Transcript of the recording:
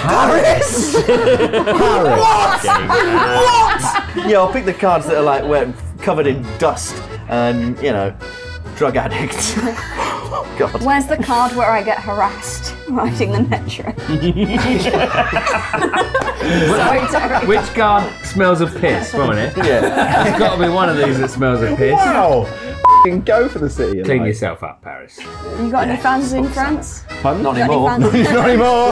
Paris. Paris. yeah, I'll pick the cards that are like wet, covered in dust, and you know, drug addicts. God. Where's the card where I get harassed riding the metro? Sorry, Which card smells of piss? Won't it? Yeah. It's got to be one of these that smells of piss. Wow. F***ing go for the city. Clean like. yourself up, Paris. You got any fans in France? Not anymore. fans? Not anymore.